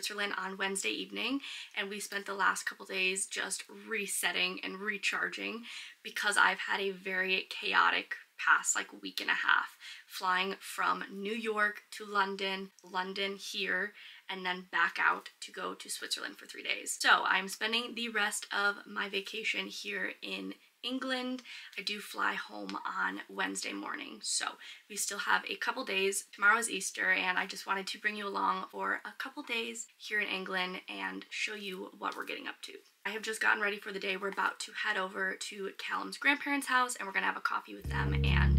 Switzerland on Wednesday evening and we spent the last couple days just resetting and recharging because I've had a very chaotic past like week and a half flying from New York to London, London here, and then back out to go to Switzerland for three days. So I'm spending the rest of my vacation here in England. I do fly home on Wednesday morning, so we still have a couple days. Tomorrow is Easter, and I just wanted to bring you along for a couple days here in England and show you what we're getting up to. I have just gotten ready for the day. We're about to head over to Callum's grandparents' house, and we're gonna have a coffee with them and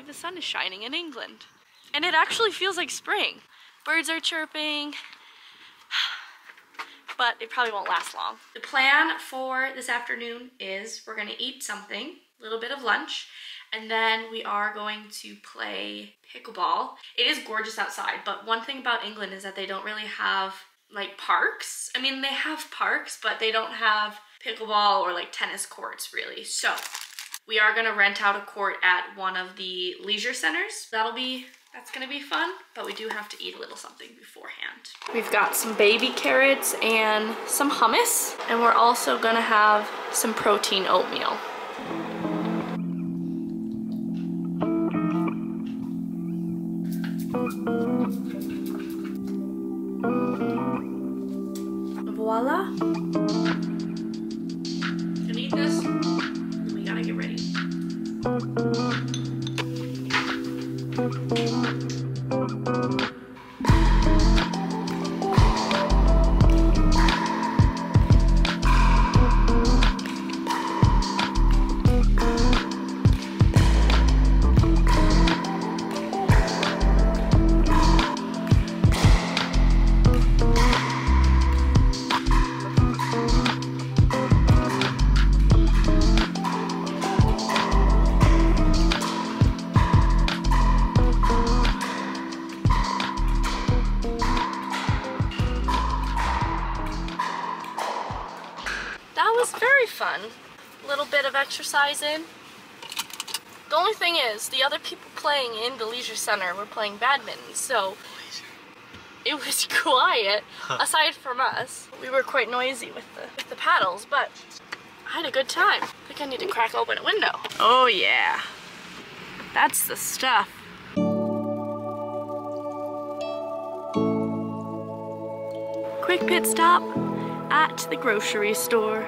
the sun is shining in England. And it actually feels like spring. Birds are chirping, but it probably won't last long. The plan for this afternoon is we're gonna eat something, a little bit of lunch, and then we are going to play pickleball. It is gorgeous outside, but one thing about England is that they don't really have like parks. I mean, they have parks, but they don't have pickleball or like tennis courts really. So we are gonna rent out a court at one of the leisure centers. That'll be, that's gonna be fun, but we do have to eat a little something beforehand. We've got some baby carrots and some hummus, and we're also gonna have some protein oatmeal. Voila. Thank you. Exercising. The only thing is, the other people playing in the leisure center were playing badminton, so it was quiet, aside from us. We were quite noisy with the, with the paddles, but I had a good time. I think I need to crack open a window. Oh yeah, that's the stuff. Quick pit stop at the grocery store.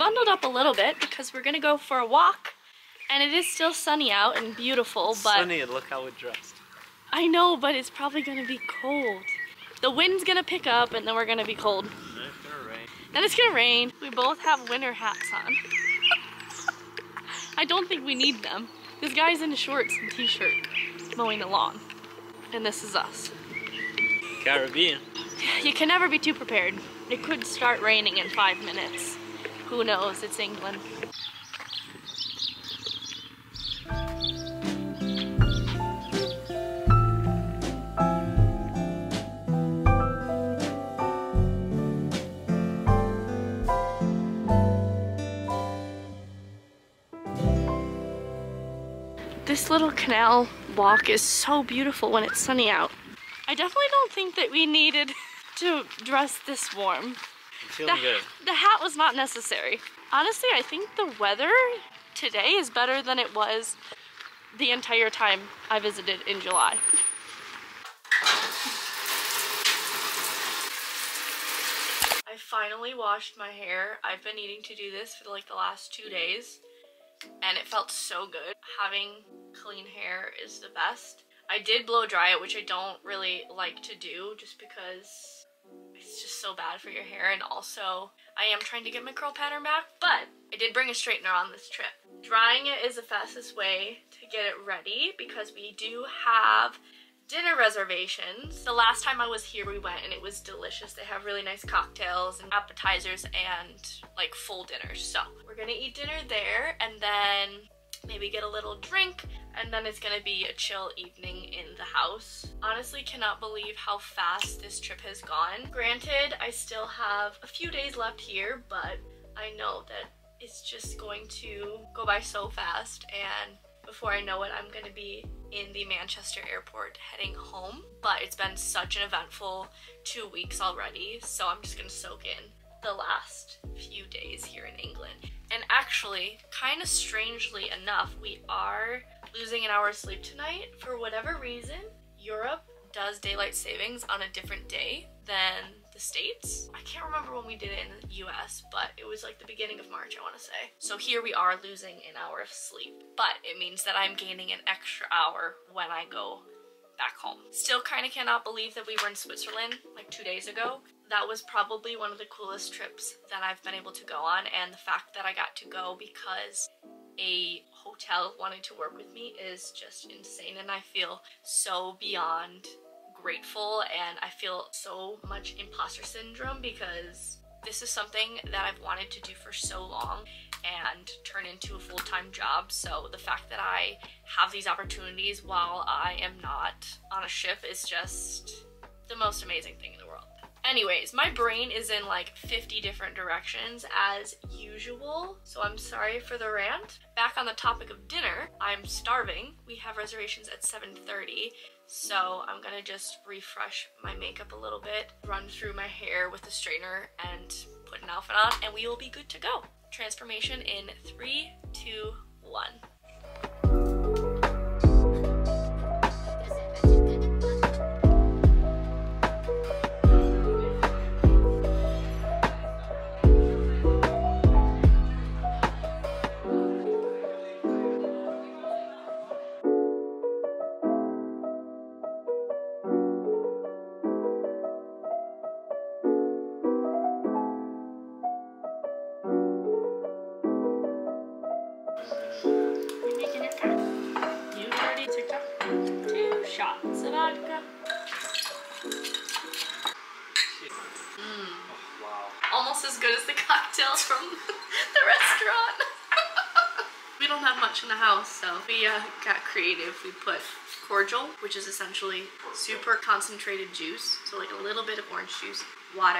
Bundled up a little bit because we're gonna go for a walk and it is still sunny out and beautiful, but... Sunny and look how we're dressed. I know, but it's probably gonna be cold. The wind's gonna pick up and then we're gonna be cold. Then it's gonna rain. Then it's gonna rain. We both have winter hats on. I don't think we need them. This guy's in shorts and t-shirt mowing the lawn. And this is us. Caribbean. You can never be too prepared. It could start raining in five minutes. Who knows? It's England. This little canal walk is so beautiful when it's sunny out. I definitely don't think that we needed to dress this warm. Feeling the, good. The hat was not necessary. Honestly, I think the weather today is better than it was the entire time I visited in July. I finally washed my hair. I've been needing to do this for like the last two days and it felt so good. Having clean hair is the best. I did blow dry it, which I don't really like to do just because it's just so bad for your hair and also I am trying to get my curl pattern back, but I did bring a straightener on this trip. Drying it is the fastest way to get it ready because we do have dinner reservations. The last time I was here we went and it was delicious. They have really nice cocktails and appetizers and like full dinners. So we're gonna eat dinner there and then maybe get a little drink and then it's gonna be a chill evening in the house. Honestly cannot believe how fast this trip has gone. Granted, I still have a few days left here, but I know that it's just going to go by so fast and before I know it, I'm gonna be in the Manchester airport heading home. But it's been such an eventful two weeks already, so I'm just gonna soak in the last few days here in England. And actually, kind of strangely enough, we are losing an hour of sleep tonight. For whatever reason, Europe does daylight savings on a different day than the States. I can't remember when we did it in the US, but it was like the beginning of March, I want to say. So here we are losing an hour of sleep, but it means that I'm gaining an extra hour when I go back home. Still kind of cannot believe that we were in Switzerland like two days ago. That was probably one of the coolest trips that I've been able to go on and the fact that I got to go because a hotel wanted to work with me is just insane and I feel so beyond grateful and I feel so much imposter syndrome because this is something that I've wanted to do for so long and turn into a full-time job. So the fact that I have these opportunities while I am not on a ship is just the most amazing thing. Anyways, my brain is in like 50 different directions as usual, so I'm sorry for the rant. Back on the topic of dinner, I'm starving. We have reservations at 7.30, so I'm gonna just refresh my makeup a little bit, run through my hair with a straightener, and put an outfit on, and we will be good to go. Transformation in three, two, one. Creative. We put cordial, which is essentially super concentrated juice, so like a little bit of orange juice, water,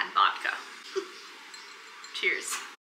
and vodka. Cheers.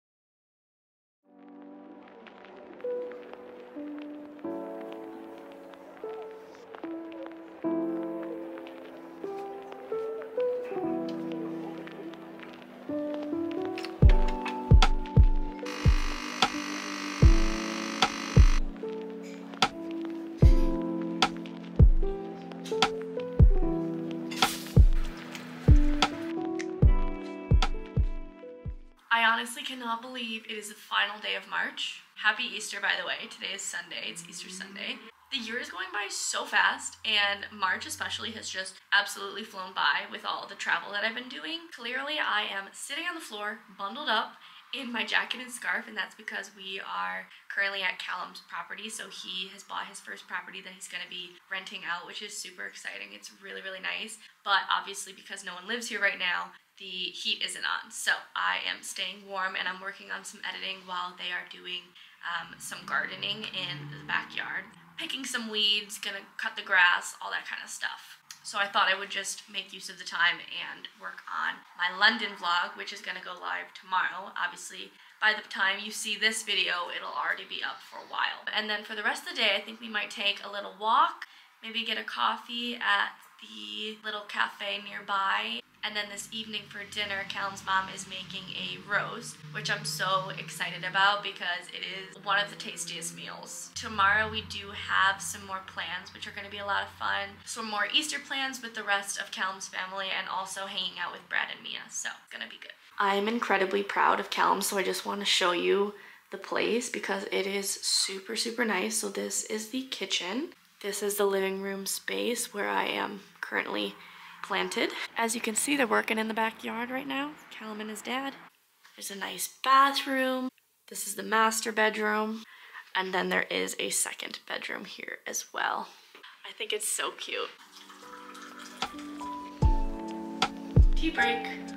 Believe it is the final day of March. Happy Easter, by the way. Today is Sunday, it's Easter Sunday. The year is going by so fast, and March especially has just absolutely flown by with all the travel that I've been doing. Clearly, I am sitting on the floor, bundled up in my jacket and scarf, and that's because we are currently at Callum's property. So he has bought his first property that he's going to be renting out, which is super exciting. It's really, really nice. But obviously, because no one lives here right now, the heat isn't on. So I am staying warm and I'm working on some editing while they are doing um, some gardening in the backyard. Picking some weeds, gonna cut the grass, all that kind of stuff. So I thought I would just make use of the time and work on my London vlog, which is gonna go live tomorrow. Obviously, by the time you see this video, it'll already be up for a while. And then for the rest of the day, I think we might take a little walk, maybe get a coffee at the little cafe nearby. And then this evening for dinner, Callum's mom is making a roast, which I'm so excited about because it is one of the tastiest meals. Tomorrow we do have some more plans, which are going to be a lot of fun. Some more Easter plans with the rest of Callum's family and also hanging out with Brad and Mia, so it's going to be good. I'm incredibly proud of Callum, so I just want to show you the place because it is super, super nice. So this is the kitchen. This is the living room space where I am currently planted. As you can see, they're working in the backyard right now, Callum and his dad. There's a nice bathroom. This is the master bedroom. And then there is a second bedroom here as well. I think it's so cute. Tea break.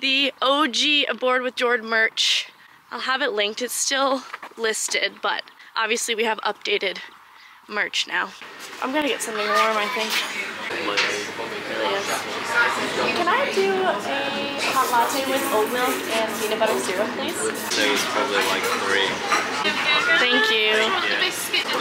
The OG Aboard with Jord merch. I'll have it linked. It's still listed, but obviously we have updated merch now. I'm gonna get something warm, I think. Can I do a hot latte with oat milk and peanut butter syrup, please? It's probably like three. Thank you.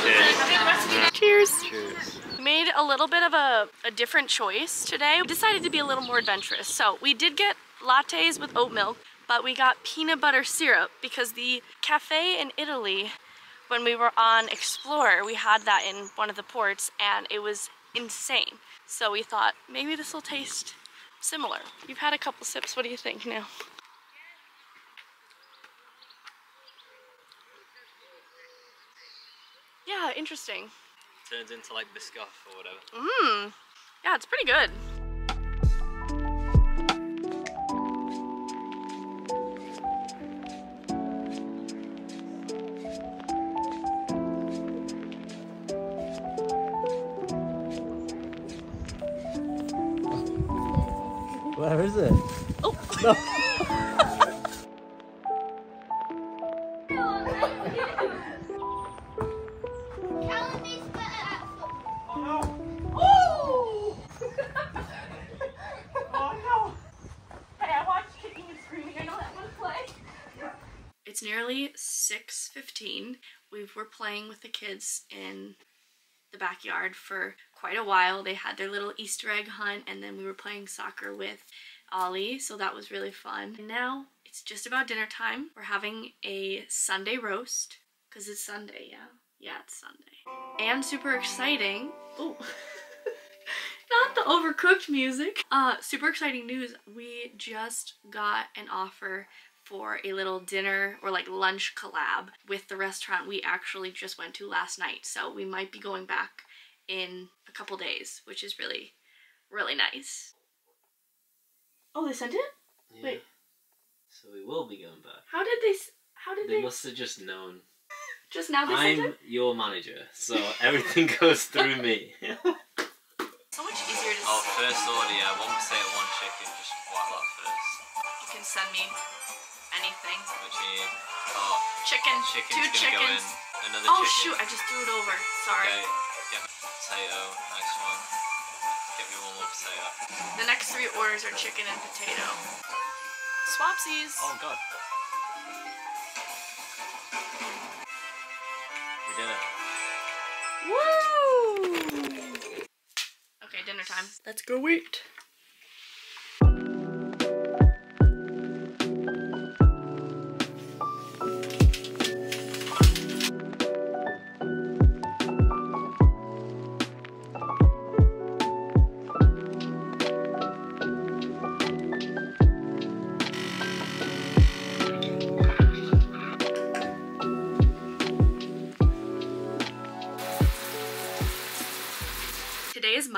Yeah. Cheers. Cheers. Made a little bit of a, a different choice today. We decided to be a little more adventurous. So we did get lattes with oat milk, but we got peanut butter syrup because the cafe in Italy, when we were on Explorer, we had that in one of the ports and it was insane. So we thought maybe this will taste similar. You've had a couple sips. What do you think now? Yeah, interesting. Turns into like Biscoff or whatever. Mmm. Yeah, it's pretty good. Where is it? Oh. It's nearly 6.15. We were playing with the kids in the backyard for quite a while. They had their little Easter egg hunt and then we were playing soccer with Ollie, so that was really fun. And now it's just about dinner time. We're having a Sunday roast because it's Sunday, yeah. Yeah, it's Sunday. And super exciting. Oh. Not the overcooked music. Uh, super exciting news. We just got an offer for a little dinner or like lunch collab with the restaurant we actually just went to last night. So we might be going back in a couple days, which is really, really nice. Oh, they sent it? Yeah. Wait. So we will be going back. How did they? s- How did They they? must have just known. Just now they sent I'm it. your manager, so everything goes through me. So much easier to. oh, first order, yeah. One potato, one chicken. Just white that first. You can send me anything. What you? Oh, Chicken. chicken's two chickens. go in. Another Oh chicken. shoot! I just threw it over. Sorry. Okay. Get potato. Nice one. Get me one more potato. The next three orders are chicken and potato. Swapsies. Oh god. We did it. Woo! Okay, dinner time. Let's go eat.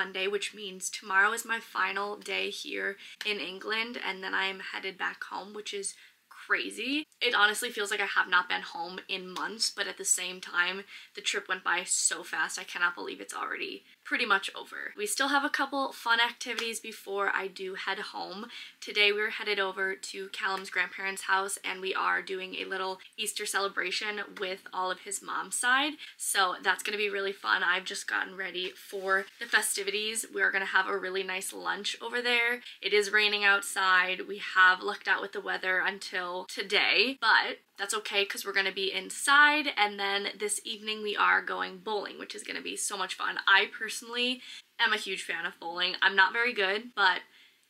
Monday, which means tomorrow is my final day here in England, and then I'm headed back home, which is crazy. It honestly feels like I have not been home in months, but at the same time, the trip went by so fast. I cannot believe it's already pretty much over. We still have a couple fun activities before I do head home. Today we're headed over to Callum's grandparents' house and we are doing a little Easter celebration with all of his mom's side. So that's going to be really fun. I've just gotten ready for the festivities. We're going to have a really nice lunch over there. It is raining outside. We have lucked out with the weather until today, but that's okay because we're going to be inside and then this evening we are going bowling which is going to be so much fun. I personally am a huge fan of bowling. I'm not very good but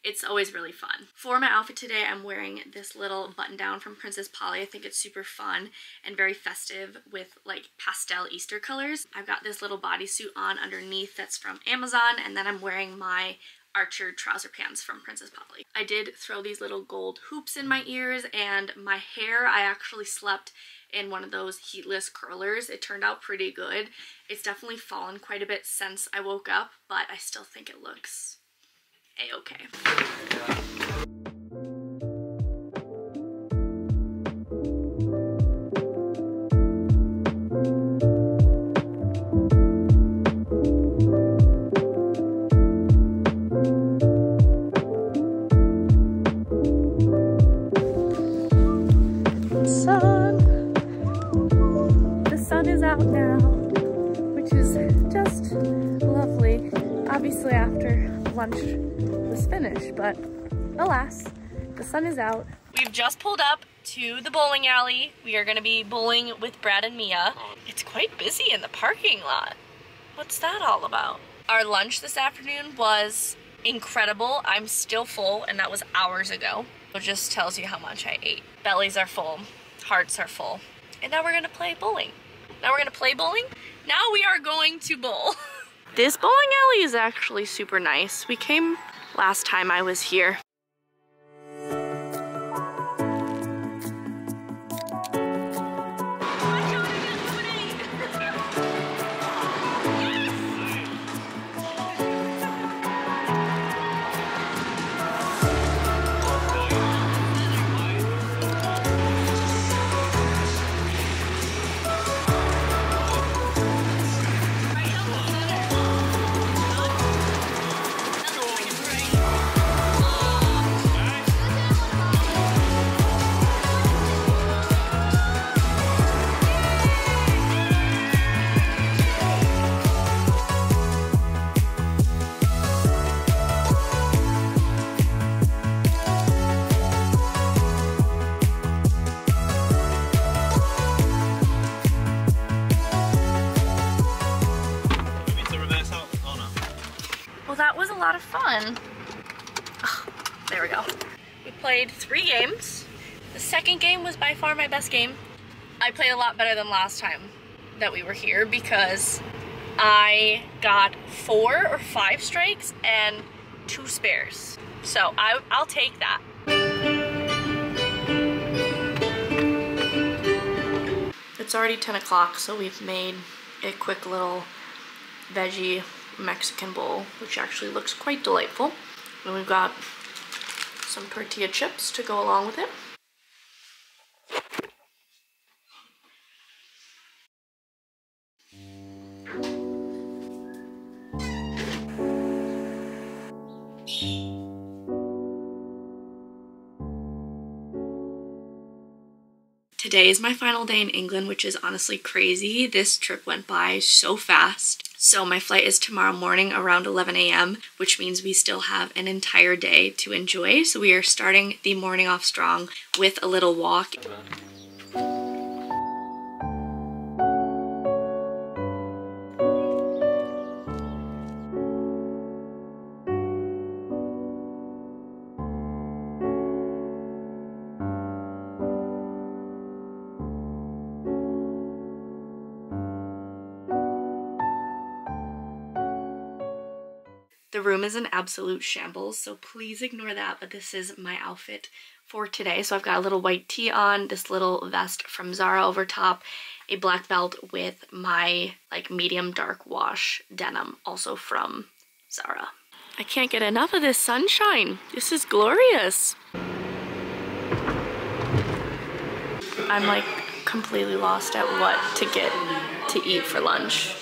it's always really fun. For my outfit today, I'm wearing this little button down from Princess Polly. I think it's super fun and very festive with like pastel Easter colors. I've got this little bodysuit on underneath that's from Amazon and then I'm wearing my Archer trouser pants from Princess Polly. I did throw these little gold hoops in my ears and my hair, I actually slept in one of those heatless curlers. It turned out pretty good. It's definitely fallen quite a bit since I woke up, but I still think it looks a-okay. Obviously after lunch was finished, but alas, the sun is out. We've just pulled up to the bowling alley. We are gonna be bowling with Brad and Mia. It's quite busy in the parking lot. What's that all about? Our lunch this afternoon was incredible. I'm still full and that was hours ago. It just tells you how much I ate. Bellies are full hearts are full. And now we're gonna play bowling. Now we're gonna play bowling. Now we are going to bowl. this bowling alley is actually super nice. We came last time I was here. Lot of fun. Oh, there we go. We played three games. The second game was by far my best game. I played a lot better than last time that we were here because I got four or five strikes and two spares. So I, I'll take that. It's already 10 o'clock, so we've made a quick little veggie Mexican bowl, which actually looks quite delightful. And we've got some tortilla chips to go along with it. Today is my final day in England, which is honestly crazy. This trip went by so fast. So my flight is tomorrow morning around 11 a.m., which means we still have an entire day to enjoy. So we are starting the morning off strong with a little walk. The room is an absolute shambles, so please ignore that, but this is my outfit for today. So I've got a little white tee on, this little vest from Zara over top, a black belt with my like medium dark wash denim, also from Zara. I can't get enough of this sunshine. This is glorious. I'm like completely lost at what to get to eat for lunch.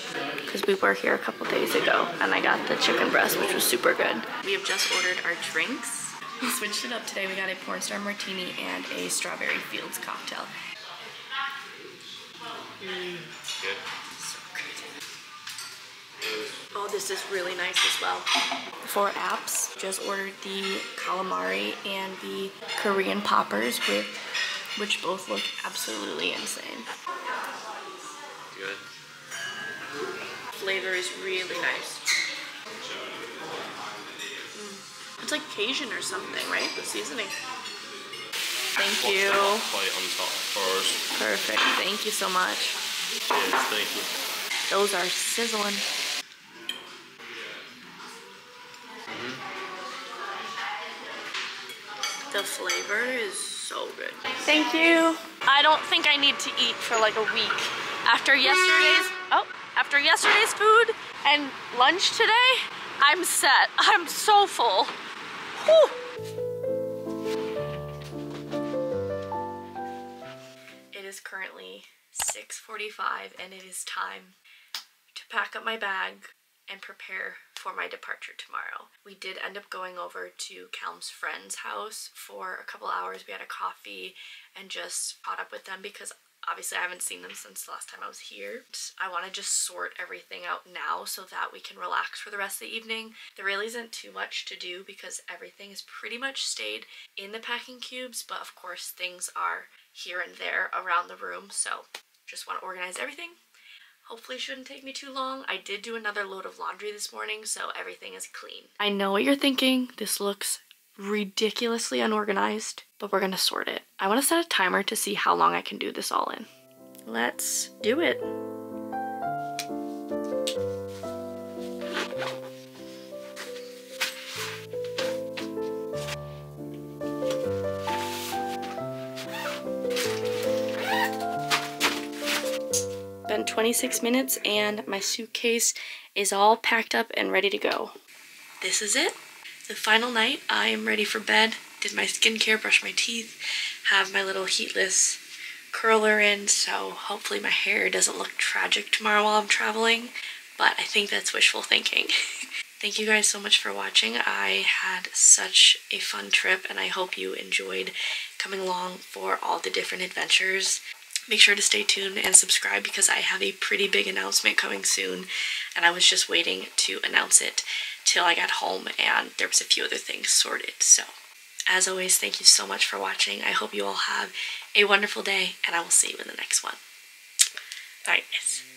Because we were here a couple days ago and I got the chicken breast, which was super good. We have just ordered our drinks. We switched it up today. We got a porn star martini and a strawberry fields cocktail. Good. Oh, this is really nice as well. For apps, just ordered the calamari and the Korean poppers, with, which both look absolutely insane. Good. Flavor is really nice. Mm. It's like Cajun or something, right? The seasoning. Thank you. On top first. Perfect. Thank you so much. Yes, thank you. Those are sizzling. The flavor is so good. Thank you. I don't think I need to eat for like a week. After yesterday's, oh, after yesterday's food and lunch today, I'm set. I'm so full. Whew. It is currently 6:45 and it is time to pack up my bag and prepare for my departure tomorrow. We did end up going over to Callum's friend's house for a couple hours. We had a coffee and just caught up with them because obviously I haven't seen them since the last time I was here. I want to just sort everything out now so that we can relax for the rest of the evening. There really isn't too much to do because everything has pretty much stayed in the packing cubes, but of course things are here and there around the room, so just want to organize everything. Hopefully shouldn't take me too long. I did do another load of laundry this morning, so everything is clean. I know what you're thinking. This looks ridiculously unorganized, but we're gonna sort it. I wanna set a timer to see how long I can do this all in. Let's do it. Been 26 minutes and my suitcase is all packed up and ready to go. This is it. The final night, I am ready for bed. Did my skincare, brushed my teeth, have my little heatless curler in, so hopefully my hair doesn't look tragic tomorrow while I'm traveling. But I think that's wishful thinking. Thank you guys so much for watching. I had such a fun trip and I hope you enjoyed coming along for all the different adventures. Make sure to stay tuned and subscribe because I have a pretty big announcement coming soon and I was just waiting to announce it till I got home and there was a few other things sorted. So as always, thank you so much for watching. I hope you all have a wonderful day and I will see you in the next one. Guys.